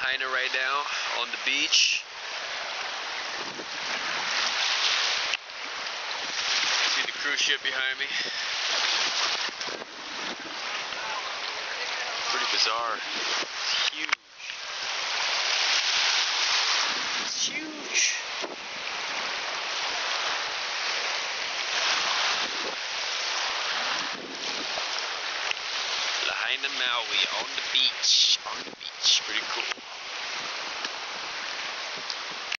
Lahaina right now on the beach. See the cruise ship behind me? Pretty bizarre. It's huge. It's huge. Lahaina Maui on the beach. On the beach. Pretty cool.